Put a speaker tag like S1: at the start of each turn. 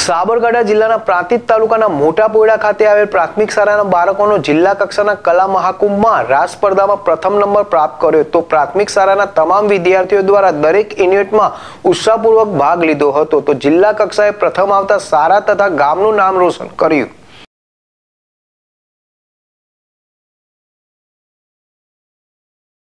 S1: સાબરકાંઠા જિલ્લાના પ્રાંતિજ તાલુકાના મોટા પોયડા ખાતે આવેલ પ્રાથમિક શાળાના બાળકોનો જિલ્લા કક્ષાના કલા મહાકુંભમાં રાસ સ્પર્ધામાં પ્રથમ નંબર પ્રાપ્ત કર્યો તો પ્રાથમિક શાળાના તમામ વિદ્યાર્થીઓ દ્વારા દરેક યુનિટમાં ઉત્સાહપૂર્વક ભાગ લીધો હતો. તો જિલ્લા કક્ષાએ પ્રથમ આવતા શાળા તથા ગામનું નામ રોશન કર્યું.